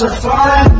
butterfly